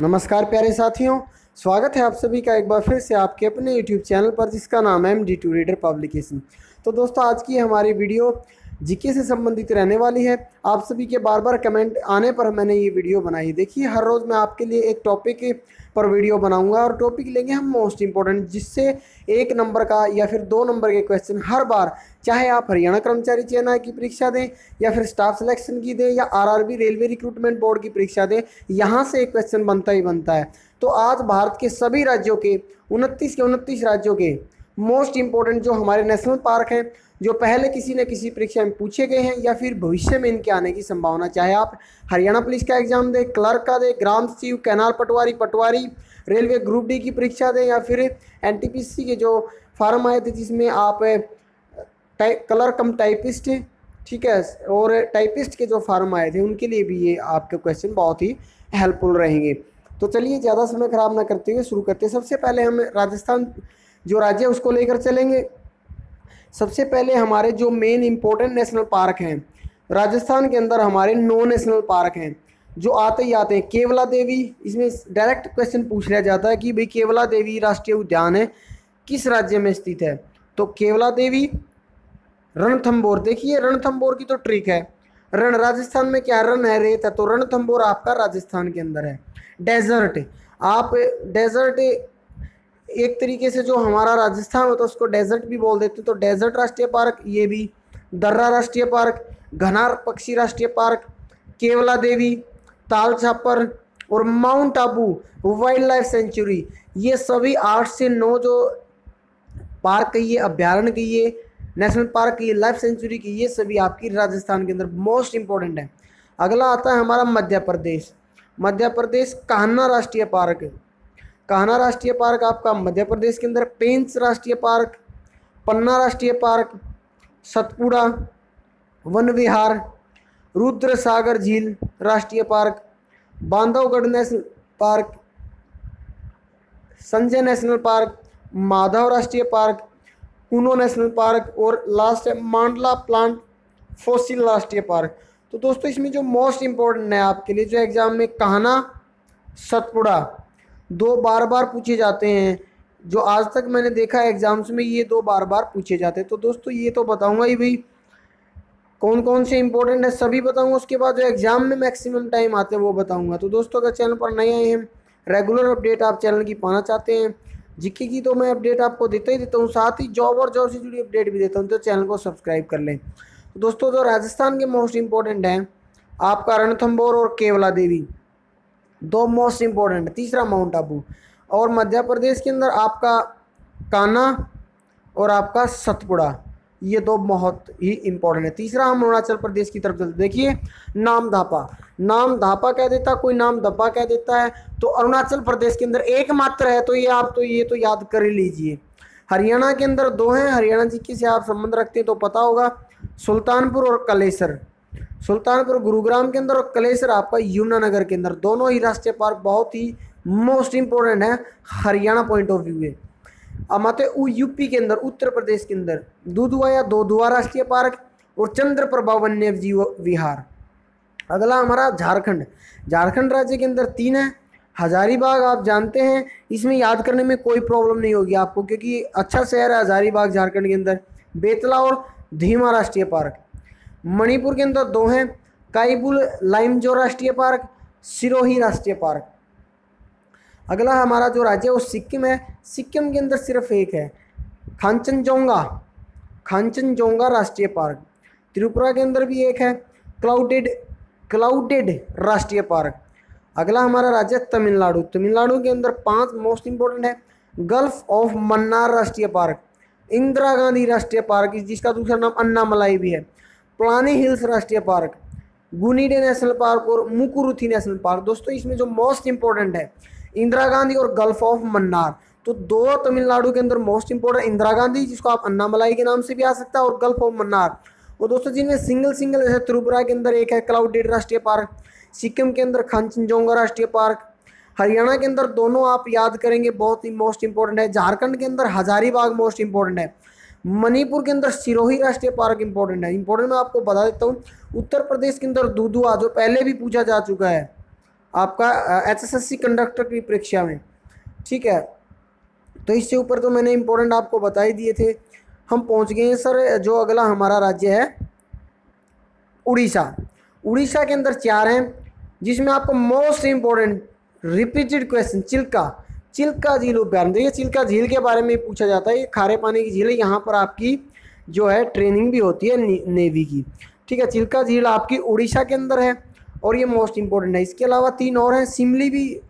नमस्कार प्यारे साथियों, स्वागत है आप सभी का एक बार फिर से आपके अपने YouTube चैनल पर, जिसका नाम है M D to reader publication तो दोस्तों, आज की हमारी वीडियो जीके से संबंधित रहने वाली है। आप सभी के बार बार कमेंट आने पर मैंने ये वीडियो बनाई। देखिए, हर रोज़ मैं आपके लिए एक टॉपिक पर वीडियो बनाऊँगा और टॉपिक लेंगे हम मोस्ट इंपॉर्टेंट जिससे एक नंबर का या फिर दो नंबर के क्वेश्चन हर बार, चाहे आप हरियाणा कर्मचारी चयन की परीक्षा दें या फिर स्टाफ सिलेक्शन की दें या आरआरबी रेलवे रिक्रूटमेंट बोर्ड की परीक्षा दें, यहाँ से एक क्वेश्चन बनता ही बनता है। तो आज भारत के सभी राज्यों के, उनतीस के उनतीस राज्यों के मोस्ट इंपॉर्टेंट जो हमारे नेशनल पार्क हैं जो पहले किसी न किसी परीक्षा में पूछे गए हैं या फिर भविष्य में इनके आने की संभावना। चाहे आप हरियाणा पुलिस का एग्ज़ाम दें, क्लर्क का दें, ग्राम सचिव, canal patwari patwari, railway group D की परीक्षा दें या फिर एनटीपीसी के जो फार्म आए थे जिसमें आप कलर कम टाइपिस्ट, ठीक है, और टाइपिस्ट के जो फार्म आए थे, उनके लिए भी ये आपके क्वेश्चन बहुत ही हेल्पफुल रहेंगे। तो चलिए, ज़्यादा समय खराब ना करते हुए शुरू करते हैं। सबसे पहले हम राजस्थान, जो राज्य है, उसको लेकर चलेंगे। सबसे पहले हमारे जो मेन इम्पोर्टेंट नेशनल पार्क हैं, राजस्थान के अंदर हमारे नौ नेशनल पार्क हैं, जो आते ही आते हैं, केवला देवी, इसमें डायरेक्ट क्वेश्चन पूछ लिया जाता है कि भाई केवला देवी राष्ट्रीय उद्यान है, किस राज्य में स्थित है? तो केवला देवी रणथम्बोर देखिए रणथम्बोर की तो ट्रिक है। रण राजस्थान में क्या रण है रेत है तो रणथम्बोर आपका राजस्थान के अंदर है। डेजर्ट आप डेजर्ट एक तरीके से जो हमारा राजस्थान होता है, उसको डेजर्ट भी बोल देते तो डेजर्ट राष्ट्रीय पार्क ये भी दर्रा राष्ट्रीय पार्क घनार पक्षी राष्ट्रीय पार्क केवला देवी ताल छापर और mount Abu wildlife sanctuary ये सभी आठ से नौ जो पार्क कहिए अभ्यारण्य कहिए नेशनल पार्क की लाइफ सेंचुरी की ये सभी आपकी राजस्थान के अंदर मोस्ट इंपॉर्टेंट है। अगला आता है हमारा मध्य प्रदेश। मध्य प्रदेश कान्हा राष्ट्रीय पार्क कान्हा राष्ट्रीय पार्क, आपका मध्य प्रदेश के अंदर पेंच राष्ट्रीय पार्क, पन्ना राष्ट्रीय पार्क, सतपुड़ा, वन विहार रुद्र सागर झील राष्ट्रीय park, Bandhavgarh national park, Sanjay national park, Madhav राष्ट्रीय पार्क, कूनो नेशनल पार्क और लास्ट है मांडला प्लांट फोसिल राष्ट्रीय पार्क। तो दोस्तों, इसमें जो मोस्ट इम्पोर्टेंट है आपके लिए, जो एग्ज़ाम में कहना सतपुड़ा दो बार बार पूछे जाते हैं। जो आज तक मैंने देखा एग्ज़ाम्स में, ये दो बार बार पूछे जाते हैं। तो दोस्तों, ये तो बताऊँगा ही भाई कौन कौन से इंपॉर्टेंट है, सभी बताऊँगा। उसके बाद जो एग्ज़ाम में मैक्सिमम टाइम आते हैं, वो बताऊँगा। तो दोस्तों, अगर चैनल पर नए आए हैं रेगुलर अपडेट आप चैनल की पाना चाहते हैं, जिक्की की तो मैं अपडेट आपको देता ही देता हूँ। साथ ही जॉब और जॉब से जुड़ी अपडेट भी देता हूँ तो चैनल को सब्सक्राइब कर लें। तो दोस्तों, जो राजस्थान के मोस्ट इंपॉर्टेंट हैं, आपका रणथम्बोर और केवला देवी। दो मोस्ट इंपॉर्टेंट तीसरा माउंट आबू और मध्य प्रदेश के अंदर आपका काना और आपका सतपुड़ा, ये दो बहुत ही इम्पोर्टेंट है। तीसरा हम अरुणाचल प्रदेश की तरफ़ चलते देखिए, नाम धापा। नाम धापा कह देता कोई नाम धब्बा कह देता है तो अरुणाचल प्रदेश के अंदर एकमात्र है तो ये आप तो ये तो याद कर ही लीजिए। हरियाणा के अंदर दो हैं, हरियाणा जी की से आप संबंध रखते हैं तो पता होगा, सुल्तानपुर और कलेसर। सुल्तानपुर गुरुग्राम के अंदर और कलेसर आपका यमुनानगर के अंदर। दोनों ही राष्ट्रीय पार्क बहुत ही मोस्ट इंपॉर्टेंट है, हरियाणा पॉइंट ऑफ़ व्यू है अब आते यूपी के अंदर, उत्तर प्रदेश के अंदर दुधुआ या दो दोधुआ राष्ट्रीय पार्क और चंद्र प्रभा वन्य जीव विहार। अगला हमारा झारखंड। झारखंड राज्य के अंदर तीन है, हजारीबाग आप जानते हैं, इसमें याद करने में कोई प्रॉब्लम नहीं होगी आपको, क्योंकि अच्छा शहर है हजारीबाग झारखंड के अंदर। बेतला और धीमा राष्ट्रीय पार्क। मणिपुर के अंदर दो हैं काईबुल लाइमजो राष्ट्रीय पार्क, सिरोही राष्ट्रीय पार्क। अगला हमारा जो राज्य है, वो सिक्किम है। सिक्किम के अंदर सिर्फ़ एक है खांचनजोंगा खांचनजोंगा राष्ट्रीय पार्क। त्रिपुरा के अंदर भी एक है, क्लाउडेड क्लाउडेड राष्ट्रीय पार्क। अगला हमारा राज्य है तमिलनाडु। तमिलनाडु के अंदर पाँच मोस्ट इंपॉर्टेंट है गल्फ ऑफ़ मन्नार राष्ट्रीय पार्क। इंदिरा गांधी राष्ट्रीय पार्क, जिसका दूसरा नाम अन्नामलाई भी है। प्लानी हिल्स राष्ट्रीय पार्क, गुनीडे नेशनल पार्क और मुकुरुथी नेशनल पार्क। दोस्तों, इसमें जो मोस्ट इंपॉर्टेंट है, इंदिरा गांधी और गल्फ ऑफ़ मन्नार तो दो तमिलनाडु के अंदर मोस्ट इंपॉर्टेंट इंदिरा गांधी, जिसको आप अन्नामलाई के नाम से भी आ सकता है, और गल्फ ऑफ़ मन्नार और दोस्तों, जिनमें सिंगल सिंगल जैसे त्रिपुरा के अंदर एक है क्लाउडेड राष्ट्रीय पार्क, सिक्किम के अंदर खानचनजोंगा राष्ट्रीय पार्क, हरियाणा के अंदर दोनों आप याद करेंगे, बहुत ही मोस्ट इंपॉर्टेंट है। झारखंड के अंदर हजारीबाग मोस्ट इंपॉर्टेंट है। मणिपुर के अंदर सिरोही राष्ट्रीय पार्क इंपॉर्टेंट है। इंपॉर्टेंट मैं आपको बता देता हूँ, उत्तर प्रदेश के अंदर दुदुआ जो पहले भी पूछा जा चुका है, आपका H S S C conductor की परीक्षा में। ठीक है? तो इससे ऊपर तो मैंने इंपॉर्टेंट आपको बता ही दिए थे। हम पहुँच गए हैं सर, जो अगला हमारा राज्य है, उड़ीसा। उड़ीसा के अंदर चार हैं, जिसमें आपको most important repeated question Chilka. Chilka झील उद्यान देखिए, चिल्का झील के बारे में पूछा जाता है। ये खारे पानी की झील है। यहाँ पर आपकी जो है ट्रेनिंग भी होती है नेवी की। ठीक है, चिल्का झील आपकी उड़ीसा के अंदर है और ये मोस्ट इंपॉर्टेंट है। इसके अलावा तीन और हैं। सिमली भी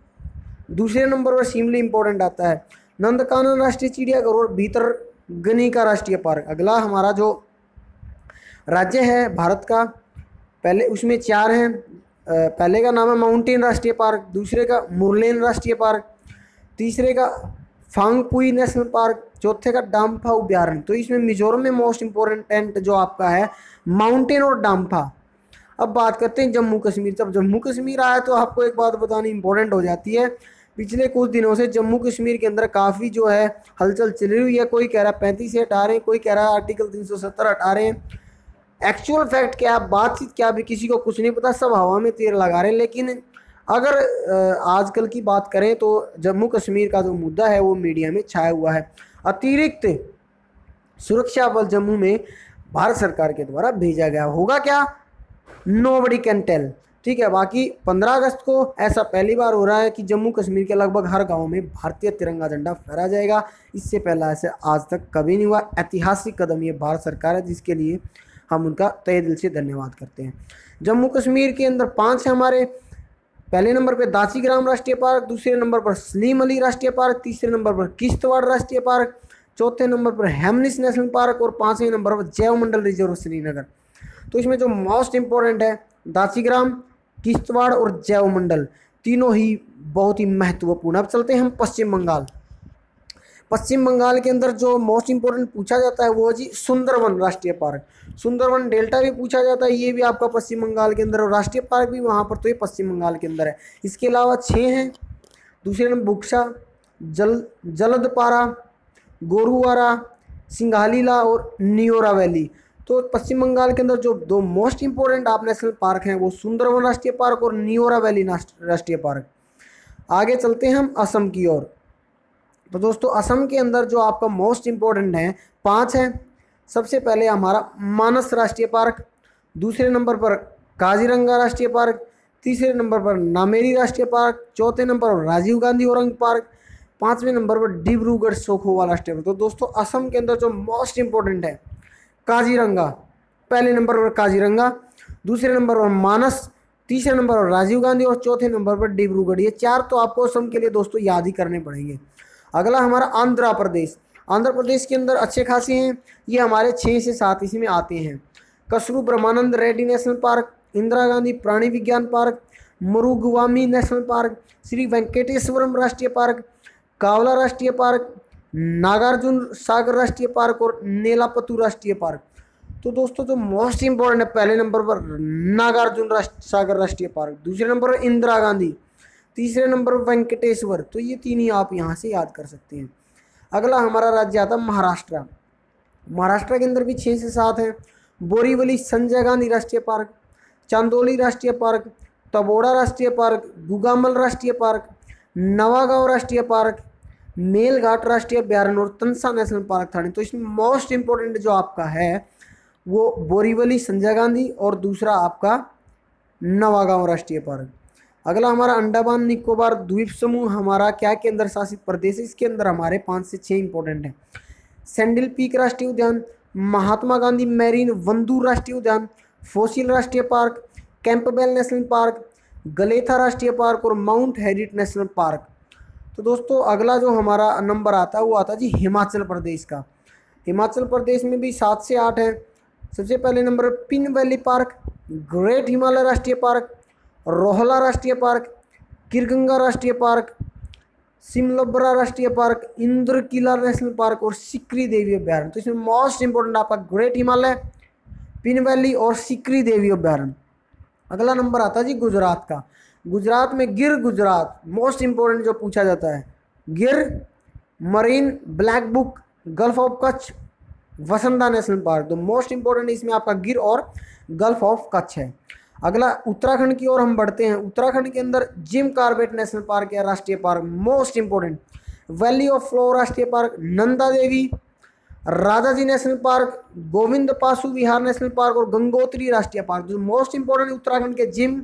दूसरे नंबर पर सिमली इंपॉर्टेंट आता है। नंदकानन राष्ट्रीय चिड़ियाघर और भीतर गनी का राष्ट्रीय पार्क। अगला हमारा जो राज्य है भारत का, पहले उसमें चार हैं। पहले का नाम है माउंटेन राष्ट्रीय पार्क, दूसरे का मुरलेन राष्ट्रीय पार्क तीसरे का फांगपुई नेशनल पार्क, चौथे का डाम्फा उद्यान तो इसमें मिजोरम में मोस्ट इम्पोर्टेंट जो आपका है माउंटेन और डाम्फा। अब बात करते हैं जम्मू कश्मीर। जब जम्मू कश्मीर आया तो आपको एक बात बतानी इंपॉर्टेंट हो जाती है। पिछले कुछ दिनों से जम्मू कश्मीर के अंदर काफ़ी जो है हलचल चली हुई है। कोई कह रहा है पैंतीस हटा रहे हैं, कोई कह रहा है आर्टिकल तीन सौ सत्तर हटा रहे हैं। एक्चुअल फैक्ट क्या, बातचीत क्या भी किसी को कुछ नहीं पता, सब हवा में तीर लगा रहे हैं। लेकिन अगर आजकल की बात करें तो जम्मू कश्मीर का जो मुद्दा है, वो मीडिया में छाया हुआ है। अतिरिक्त सुरक्षा बल जम्मू में भारत सरकार के द्वारा भेजा गया होगा क्या? नो बडी कैन टेल ठीक है, बाकी 15 अगस्त को ऐसा पहली बार हो रहा है कि जम्मू कश्मीर के लगभग हर गाँव में भारतीय तिरंगा झंडा फहरा जाएगा। इससे पहला ऐसे आज तक कभी नहीं हुआ। ऐतिहासिक कदम ये भारत सरकार है, जिसके लिए हम उनका तय दिल से धन्यवाद करते हैं। जम्मू कश्मीर के अंदर पाँच है हमारे। पहले नंबर पर दासीग्राम राष्ट्रीय पार्क, दूसरे नंबर पर सलीम अली राष्ट्रीय पार्क, तीसरे नंबर पर किश्तवाड़ राष्ट्रीय पार्क, चौथे नंबर पर हेमनिस नेशनल पार्क और पाँचवें नंबर पर जैव मंडल रिज़र्व श्रीनगर। तो इसमें जो मोस्ट इंपॉर्टेंट है दाचीग्राम किश्तवाड़ और जैव मंडल, तीनों ही बहुत ही महत्वपूर्ण। अब चलते हैं हम पश्चिम बंगाल। पश्चिम बंगाल के अंदर जो मोस्ट इंपॉर्टेंट पूछा जाता है वो जी सुंदरवन राष्ट्रीय पार्क। सुंदरवन डेल्टा भी पूछा जाता है, ये भी आपका पश्चिम बंगाल के अंदर और राष्ट्रीय पार्क भी वहाँ पर तो ये पश्चिम बंगाल के अंदर है। इसके अलावा छः हैं। दूसरे नंबर बुक्सा, जल, जलदपारा, गोरुवारा, सिंघालीला और नियोरा वैली। तो पश्चिम बंगाल के अंदर जो दो मोस्ट इंपॉर्टेंट आप नेशनल पार्क हैं, वो सुंदरवन राष्ट्रीय पार्क और नियोरा वैली राष्ट्रीय पार्क। आगे चलते हैं हम असम की ओर। तो दोस्तों, असम के अंदर जो आपका मोस्ट इंपॉर्टेंट है, पाँच है। सबसे पहले हमारा मानस राष्ट्रीय पार्क, दूसरे नंबर पर काजीरंगा राष्ट्रीय पार्क, तीसरे नंबर पर नामेरी राष्ट्रीय पार्क, चौथे नंबर पर राजीव गांधी औरंग पार्क, पाँचवें नंबर पर डिब्रूगढ़ सोखोवा राष्ट्रीय पार्क। तो दोस्तों, असम के अंदर जो मोस्ट इंपॉर्टेंट है, काजीरंगा। पहले नंबर पर काजीरंगा, दूसरे नंबर पर मानस, तीसरे नंबर पर राजीव गांधी और चौथे नंबर पर डिब्रूगढ़। ये चार तो आपको असम के लिए दोस्तों याद ही करने पड़ेंगे। अगला हमारा आंध्र प्रदेश। आंध्र प्रदेश के अंदर अच्छे खासे हैं, ये हमारे छः से सात इसमें आते हैं। कसरू ब्रह्मानंद रेड्डी नेशनल पार्क, इंदिरा गांधी प्राणी विज्ञान park, Mrugavani national park, Shri Venkateswara राष्ट्रीय पार्क, कावला राष्ट्रीय पार्क, नागार्जुन सागर राष्ट्रीय पार्क और नेलापतु राष्ट्रीय पार्क। तो दोस्तों, जो मोस्ट इंपॉर्टेंट है, पहले नंबर पर नागार्जुन राष्ट्र, सागर राष्ट्रीय पार्क, दूसरे नंबर पर इंदिरा गांधी। तीसरे नंबर वेंकटेश्वर। तो ये तीन ही आप यहाँ से याद कर सकते हैं। अगला हमारा राज्य आता है महाराष्ट्र। महाराष्ट्र के अंदर भी छः से सात हैं। बोरीवली संजय गांधी राष्ट्रीय पार्क, चांदोली राष्ट्रीय पार्क, तबोड़ा राष्ट्रीय पार्क, गुगामल राष्ट्रीय पार्क, नवागांव राष्ट्रीय पार्क, मेलघाट राष्ट्रीय अभ्यारण्य और तनसा नेशनल पार्क थाने। तो इसमें मोस्ट इंपॉर्टेंट जो आपका है, वो बोरीवली संजय गांधी और दूसरा आपका नवागांव राष्ट्रीय पार्क। अगला हमारा अंडमान निकोबार द्वीप समूह, हमारा क्या केंद्र शासित प्रदेश है? इसके अंदर हमारे पाँच से छः इंपॉर्टेंट हैं। सैंडल पीक राष्ट्रीय उद्यान, महात्मा गांधी मैरीन वंदूर राष्ट्रीय उद्यान, फोसिल राष्ट्रीय park, Campbell national park, Galathea राष्ट्रीय पार्क और माउंट हेरिट नेशनल पार्क। तो दोस्तों, अगला जो हमारा नंबर आता है, वो आता जी हिमाचल प्रदेश का। हिमाचल प्रदेश में भी सात से आठ है। सबसे पहले number Pin valley park, great Himalaya राष्ट्रीय पार्क रोहला राष्ट्रीय पार्क, किरगंगा राष्ट्रीय पार्क, सिमलबरा राष्ट्रीय park Inder Kila national park और सिकरी देवी अभ्यारण्य तो इसमें मोस्ट इंपॉर्टेंट आपका ग्रेट हिमालय पिन वैली और सिकरी देवी अभ्यारण्य अगला नंबर आता जी गुजरात का। गुजरात में गिर गुजरात मोस्ट इंपॉर्टेंट जो पूछा जाता है। Gir marine blackbuck gulf of Kutch Vasanta national park. तो मोस्ट इंपॉर्टेंट इसमें आपका गिर और गल्फ ऑफ़ कच्छ है। अगला, उत्तराखंड की ओर हम बढ़ते हैं। उत्तराखंड के अंदर जिम कार्बेट नेशनल पार्क या राष्ट्रीय park, most important valley of flow राष्ट्रीय park, Nanda Devi Raja ji national park, Govind Pashu Vihar national park और गंगोत्री राष्ट्रीय पार्क, जो मोस्ट इंपॉर्टेंट उत्तराखंड के जिम।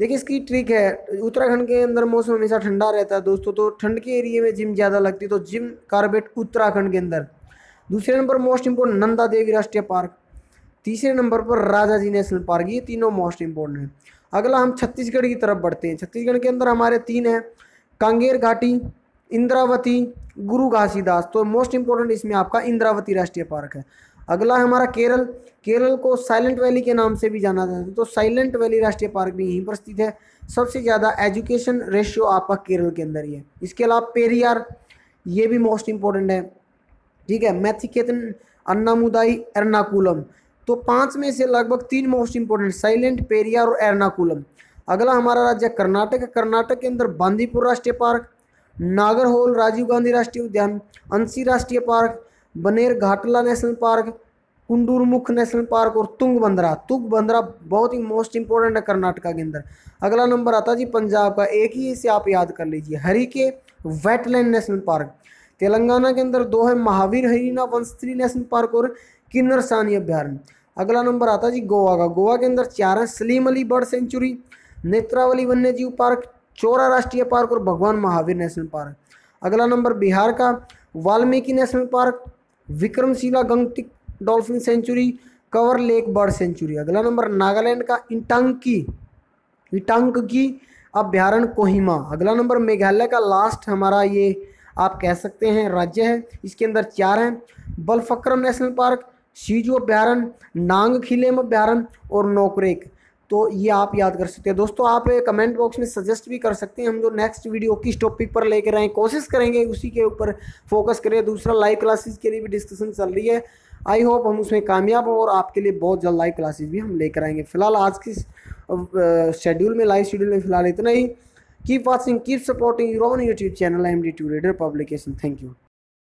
देखिए, इसकी ट्रिक है, उत्तराखंड के अंदर मौसम हमेशा ठंडा रहता है दोस्तों तो ठंड के एरिए में जिम ज़्यादा लगती है तो जिम कार्बेट उत्तराखंड के अंदर। दूसरे number, most important Nanda Devi राष्ट्रीय पार्क। तीसरे नंबर पर राजा जी नेशनल पार्क, ये तीनों मोस्ट इंपॉर्टेंट हैं। अगला हम छत्तीसगढ़ की तरफ़ बढ़ते हैं। छत्तीसगढ़ के अंदर हमारे तीन हैं, कांगेर घाटी, इंद्रावती, गुरु घासीदास तो मोस्ट इंपॉर्टेंट इसमें आपका इंद्रावती राष्ट्रीय पार्क है। अगला है हमारा केरल। केरल को साइलेंट वैली के नाम से भी जाना जाता है। तो साइलेंट वैली राष्ट्रीय पार्क भी यहीं पर स्थित है। सबसे ज़्यादा एजुकेशन रेशियो आपका केरल के अंदर ही है। इसके अलावा पेरियार, ये भी मोस्ट इंपॉर्टेंट है। ठीक है? मैथिकेतन, अन्नामुदाई, एर्नाकुलम। तो पाँच में से लगभग तीन मोस्ट इंपॉर्टेंट साइलेंट पेरियार और एर्नाकुलम। अगला हमारा राज्य कर्नाटक है कर्नाटक। के अंदर बांदीपुर राष्ट्रीय पार्क नागरहोल राजीव गांधी राष्ट्रीय उद्यान, अंसी राष्ट्रीय park, Bannerghatta national park, Kudremukh national park और तुंगबंदरा तुंगबंदरा बहुत ही मोस्ट इंपॉर्टेंट है कर्नाटका के अंदर। अगला नंबर आता जी पंजाब का। एक ही इसे आप याद कर लीजिए। हरी के वेटलैंड नेशनल पार्क। तेलंगाना के अंदर दो है महावीर हरीना वंशत्री नेशनल पार्क और किन्नर सानी अभ्यारण्य अगला नंबर आता जी गोवा का। गोवा के अंदर चार है सलीम अली बर्ड सेंचुरी, नेत्रावली वन्य जीव पार्क, चोरा राष्ट्रीय पार्क और भगवान महावीर नेशनल पार्क। अगला नंबर बिहार का। Valmiki national park, Vikramshila gangetic dolphin sanctuary, Kanwar lake bird sanctuary. अगला नंबर नागालैंड का। इंटांकी, इटांकी अभ्यारण कोहिमा। अगला नंबर मेघालय का। लास्ट हमारा ये आप कह सकते हैं राज्य है। इसके अंदर चार हैं। बलफक्रम नेशनल पार्क सीजू अभ्यारण नांग खिलेम अभ्यारण और नोकरेक। तो ये आप याद कर सकते हैं। दोस्तों, आप कमेंट बॉक्स में सजेस्ट भी कर सकते हैं। हम जो नेक्स्ट वीडियो किस टॉपिक पर लेकर आए, कोशिश करेंगे उसी के ऊपर फोकस करें। दूसरा लाइव क्लासेस के लिए भी डिस्कशन चल रही है। आई होप हम उसमें कामयाब हो और आपके लिए बहुत जल्द लाइव क्लासेस भी हम लेकर आएँगे। फ़िलहाल आज की शेड्यूल में लाइव शेड्यूल में फ़िलहाल इतना ही। Keep watching keep supporting your on YouTube channel M D to reader publication thank you